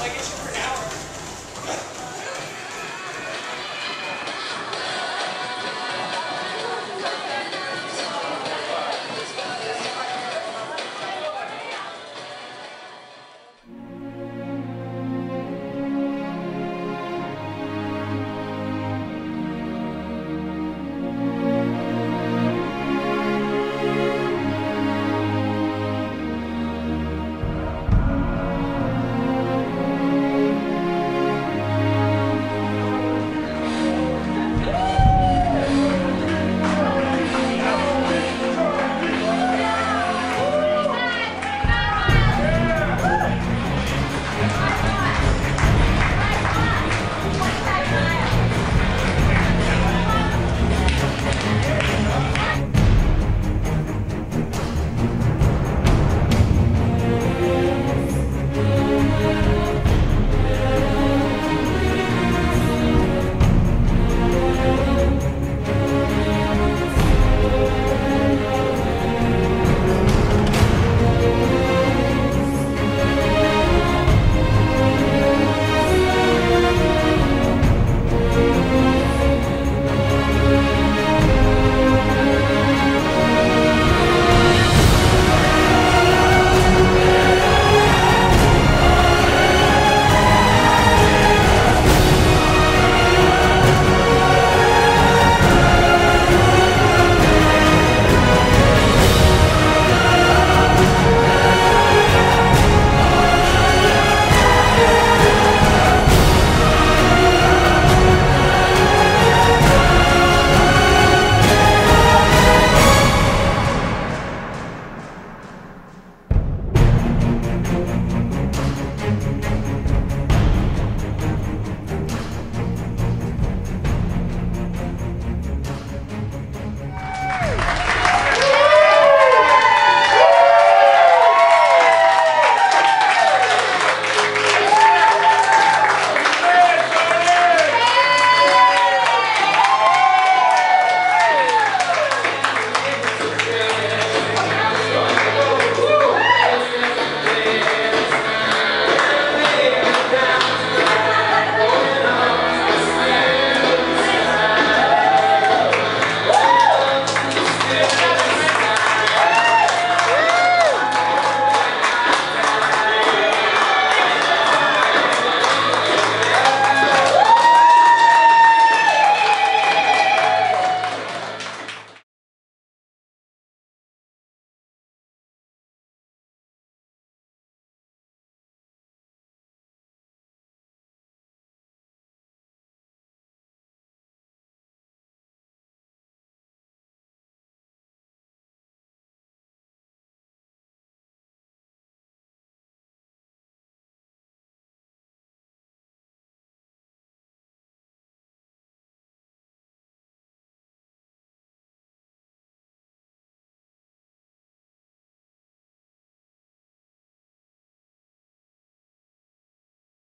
Like, it should